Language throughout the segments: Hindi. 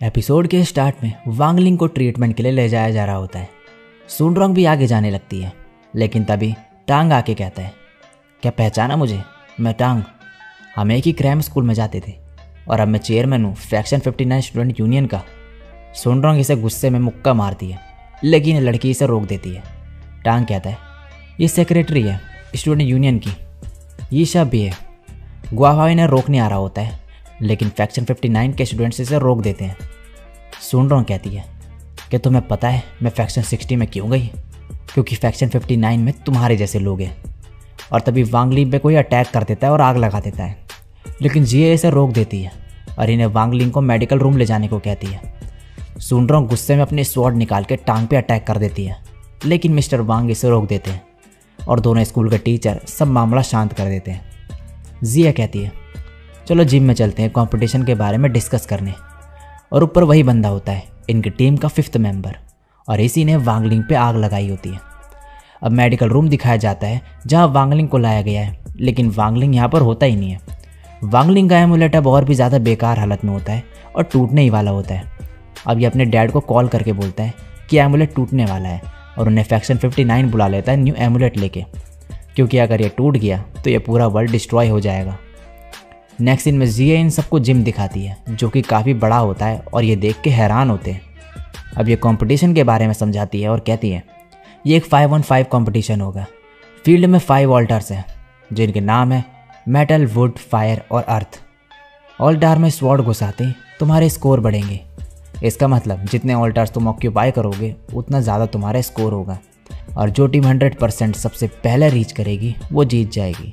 एपिसोड के स्टार्ट में वांगलिंग को ट्रीटमेंट के लिए ले जाया जा रहा होता है। सुनरोंग भी आगे जाने लगती है, लेकिन तभी टांग आके कहता है, क्या पहचाना मुझे? मैं टांग। हम एक ही क्रैम स्कूल में जाते थे और अब मैं चेयरमैन हूँ फैक्शन 59 स्टूडेंट यूनियन का। सुनरोंग इसे गुस्से में मुक्का मारती है, लेकिन लड़की इसे रोक देती है। टांग कहता है, ये सेक्रेटरी है स्टूडेंट यूनियन की। ये शब भी है। गुआहाई ने रोकने आ रहा होता है। लेकिन फैक्शन 59 के स्टूडेंट्स इसे रोक देते हैं। सुन रहा कहती है कि तुम्हें पता है मैं फैक्शन 60 में क्यों गई? क्योंकि फैक्शन 59 में तुम्हारे जैसे लोग हैं। और तभी वांगली पे कोई अटैक कर देता है और आग लगा देता है। लेकिन जिए इसे रोक देती है और इन्हें वांगलिंग को मेडिकल रूम ले जाने को कहती है। सुनरोंग गुस्से में अपनी स्वॉर्ड निकाल के टांग पे अटैक कर देती है। लेकिन मिस्टर वांग इसे रोक देते हैं और दोनों स्कूल के टीचर सब मामला शांत कर देते हैं। जिया कहती है चलो जिम में चलते हैं कंपटीशन के बारे में डिस्कस करने। और ऊपर वही बंदा होता है, इनकी टीम का फिफ्थ मेंबर और इसी ने वांगलिंग पे आग लगाई होती है। अब मेडिकल रूम दिखाया जाता है, जहाँ वांगलिंग को लाया गया है, लेकिन वांगलिंग यहाँ पर होता ही नहीं है। वांगलिंग का एमुलेट अब और भी ज़्यादा बेकार हालत में होता है और टूटने ही वाला होता है। अब ये अपने डैड को कॉल करके बोलता है कि एमुलेट टूटने वाला है और उन्हें फैक्शन 59 बुला लेता है न्यू एमुलेट लेके। क्योंकि अगर ये टूट गया तो ये पूरा वर्ल्ड डिस्ट्रॉय हो जाएगा। नेक्स्ट सीन में जिया इन सबको जिम दिखाती है, जो कि काफ़ी बड़ा होता है और ये देख के हैरान होते हैं। अब ये कंपटीशन के बारे में समझाती है और कहती है, ये एक फाइव वन फाइव कॉम्पिटिशन होगा। फ़ील्ड में फाइव ऑल्टर्स हैं, जिनके नाम है मेटल वुड फायर और अर्थ ऑल्टार में स्वॉर्ड घुसाते तुम्हारे स्कोर बढ़ेंगे। इसका मतलब जितने ऑल्टर्स तुम ऑक्यूपाई करोगे, उतना ज़्यादा तुम्हारा स्कोर होगा। और जो टीम 100 परसेंट सबसे पहले रीच करेगी, वो जीत जाएगी।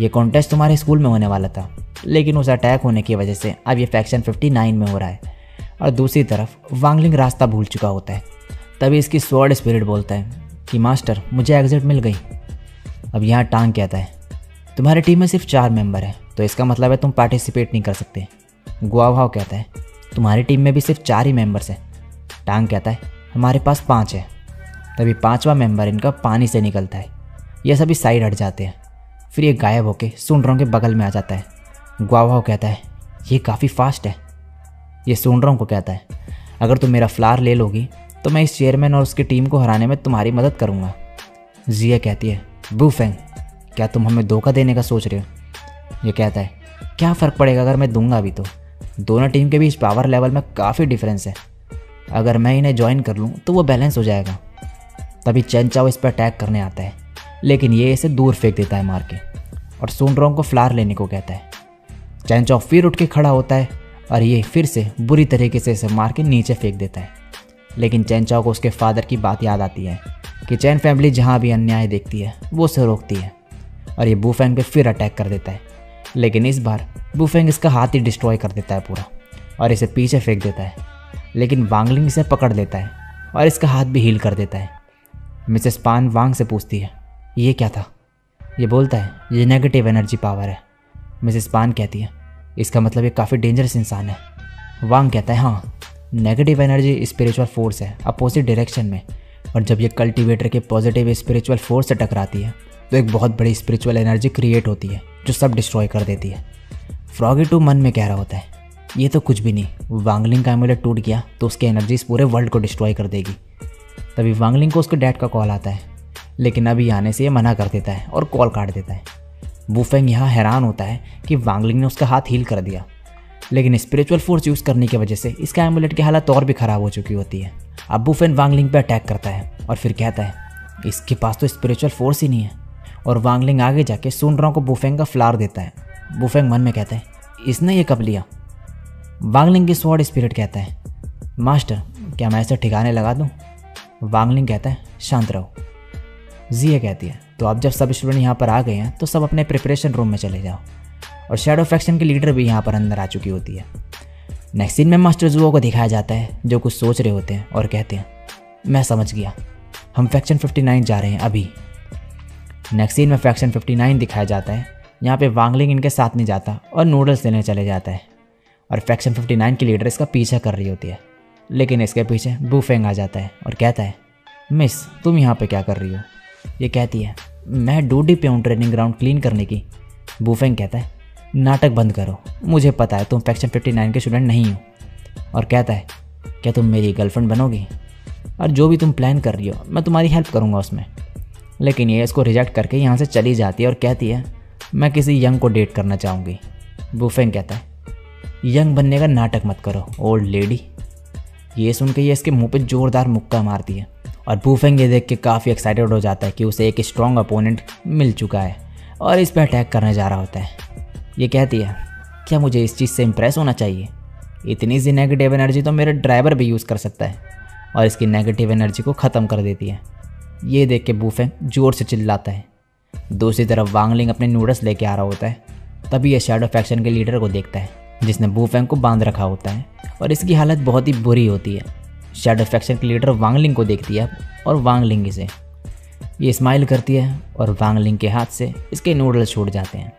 ये कॉन्टेस्ट तुम्हारे स्कूल में होने वाला था, लेकिन उस अटैक होने की वजह से अब ये फैक्शन 59 में हो रहा है। और दूसरी तरफ़ वांगलिंग रास्ता भूल चुका होता है। तभी इसकी स्वॉर्ड स्पिरिट बोलता है कि, मास्टर, मुझे एग्जिट मिल गई। अब यहाँ टांग कहता है तुम्हारी टीम में सिर्फ़ चार मेंबर हैं तो इसका मतलब है तुम पार्टिसिपेट नहीं कर सकते। गुआभाव कहता है, तुम्हारी टीम में भी सिर्फ़ चार ही मेंबर्स हैं। टांग कहता है हमारे पास पाँच है। तभी पाँचवा मेंबर इनका पानी से निकलता है। ये सभी साइड हट जाते हैं। फिर ये गायब होके सुनरों के बगल में आ जाता है। गुआवाओ कहता है, ये काफ़ी फास्ट है। ये सुनरों को कहता है, अगर तुम मेरा फ्लार ले लोगी तो मैं इस चेयरमैन और उसकी टीम को हराने में तुम्हारी मदद करूँगा। जिया कहती है, बूफेंग, क्या तुम हमें धोखा देने का सोच रहे हो? ये कहता है, क्या फ़र्क पड़ेगा अगर मैं दूँगा अभी तो? दोनों टीम के बीच पावर लेवल में काफ़ी डिफरेंस है। अगर मैं इन्हें ज्वाइन कर लूँ तो वो बैलेंस हो जाएगा। तभी चैनचाओ इस पर अटैक करने आता है। लेकिन ये इसे दूर फेंक देता है मार के। और सुनरोंग को फ्लार लेने को कहता है। चैनचाओ फिर उठ के खड़ा होता है और ये फिर से बुरी तरीके से इसे मार के नीचे फेंक देता है। लेकिन चैनचाओ को उसके फादर की बात याद आती है कि चैन फैमिली जहाँ भी अन्याय देखती है, वो उसे रोकती है और ये बूफेंग पे फिर अटैक कर देता है। लेकिन इस बार बूफेंग इसका हाथ ही डिस्ट्रॉय कर देता है पूरा और इसे पीछे फेंक देता है। लेकिन वांगलिंग इसे पकड़ लेता है और इसका हाथ भी हील कर देता है। मिसेस पान वांग से पूछती है ये क्या था? ये बोलता है, ये नेगेटिव एनर्जी पावर है। मिसेस पान कहती है, इसका मतलब ये काफ़ी डेंजरस इंसान है। वांग कहता है हाँ नेगेटिव एनर्जी स्पिरिचुअल फोर्स है अपोजिट डायरेक्शन में। और जब ये कल्टीवेटर के पॉजिटिव स्पिरिचुअल फोर्स से टकराती है तो एक बहुत बड़ी स्पिरिचुअल एनर्जी क्रिएट होती है, जो सब डिस्ट्रॉय कर देती है। फ्रॉगी टू मन में कह रहा होता है, ये तो कुछ भी नहीं। वांगलिंग का एमुलेट टूट गया तो उसकी एनर्जी पूरे वर्ल्ड को डिस्ट्रॉय कर देगी। तभी वांगलिंग को उसके डैड का कॉल आता है। लेकिन अभी आने से ये मना कर देता है और कॉल काट देता है। बूफेंग यहाँ हैरान होता है कि वांगलिंग ने उसका हाथ हील कर दिया। लेकिन स्पिरिचुअल फोर्स यूज़ करने की वजह से इसका एमुलेट की हालत और भी ख़राब हो चुकी होती है। अब बूफेन वांगलिंग पे अटैक करता है और फिर कहता है, इसके पास तो स्पिरिचुअल फोर्स ही नहीं है। और वांगलिंग आगे जाके सुन रहा को बुफेंग का फ्लार देता है। बुफेंग मन में कहता है, इसने ये कब लिया? वांगलिंग की स्वॉर्ड स्पिरिट कहता है, मास्टर, क्या मैं ऐसे ठिकाने लगा दूँ? वांगलिंग कहता है, शांत रहो। जिया कहती है तो अब जब सब स्टूडेंट यहाँ पर आ गए हैं तो सब अपने प्रिपरेशन रूम में चले जाओ। और शेडो फैक्शन की लीडर भी यहाँ पर अंदर आ चुकी होती है। नेक्स्ट सीन में मास्टर जुओ को दिखाया जाता है, जो कुछ सोच रहे होते हैं और कहते हैं, मैं समझ गया। हम फैक्शन 59 जा रहे हैं अभी। नेक्स्ट सीन में फैक्शन 59 दिखाया जाता है। यहाँ पे वांगलिंग इनके साथ नहीं जाता और नूडल्स लेने चले जाता है। और फैक्शन 59 की लीडर इसका पीछा कर रही होती है। लेकिन इसके पीछे बूफेंग आ जाता है और कहता है, मिस, तुम यहाँ पे क्या कर रही हो? ये कहती है, मैं ड्यूटी पे हूँ ट्रेनिंग ग्राउंड क्लीन करने की। बूफेंग कहता है, नाटक बंद करो। मुझे पता है तुम फैक्शन 59 के स्टूडेंट नहीं हो। और कहता है, क्या तुम मेरी गर्लफ्रेंड बनोगी? और जो भी तुम प्लान कर रही हो, मैं तुम्हारी हेल्प करूँगा उसमें। लेकिन ये इसको रिजेक्ट करके यहाँ से चली जाती है और कहती है, मैं किसी यंग को डेट करना चाहूँगी। बुफेंग कहता है यंग बनने का नाटक मत करो ओल्ड लेडी ये सुन के ये इसके मुँह पे ज़ोरदार मुक्का मारती है। और बूफेंग ये देख के काफ़ी एक्साइटेड हो जाता है कि उसे एक स्ट्रॉन्ग अपोनेंट मिल चुका है और इस पर अटैक करने जा रहा होता है। ये कहती है, क्या मुझे इस चीज़ से इम्प्रेस होना चाहिए? इतनी सी नेगेटिव एनर्जी तो मेरा ड्राइवर भी यूज़ कर सकता है और इसकी नेगेटिव एनर्जी को ख़त्म कर देती है। ये देख के बूफेंग ज़ोर से चिल्लाता है। दूसरी तरफ़ वांगलिंग अपने नूडल्स लेके आ रहा होता है। तभी ये शेडो फैक्शन के लीडर को देखता है। जिसने बूफेंग को बाँध रखा होता है, और इसकी हालत बहुत ही बुरी होती है। शेडो फैक्शन के लीडर वांगलिंग को देखती है, और वांगलिंग इसे। ये स्माइल करती है, और वांगलिंग के हाथ से इसके नूडल्स छूट जाते हैं।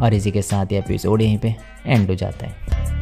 और इसी के साथ ये एपिसोड यहीं पे एंड हो जाता है।